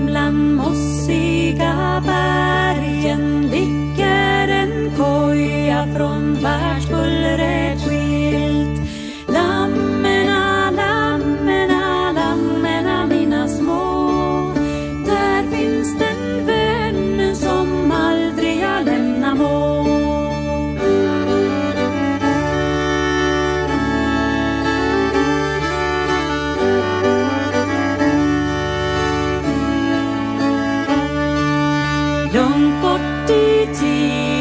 vägen mossiga bergen. DT.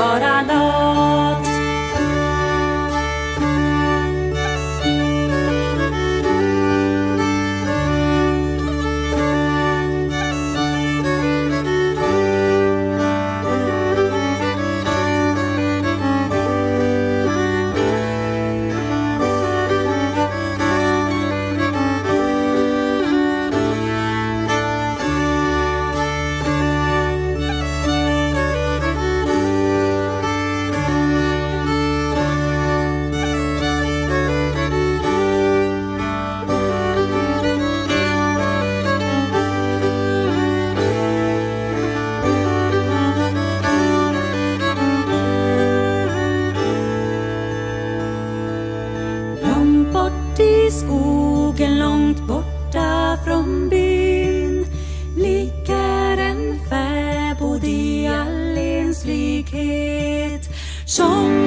but I know. från byn. Ligger en fäbod i all enslighet som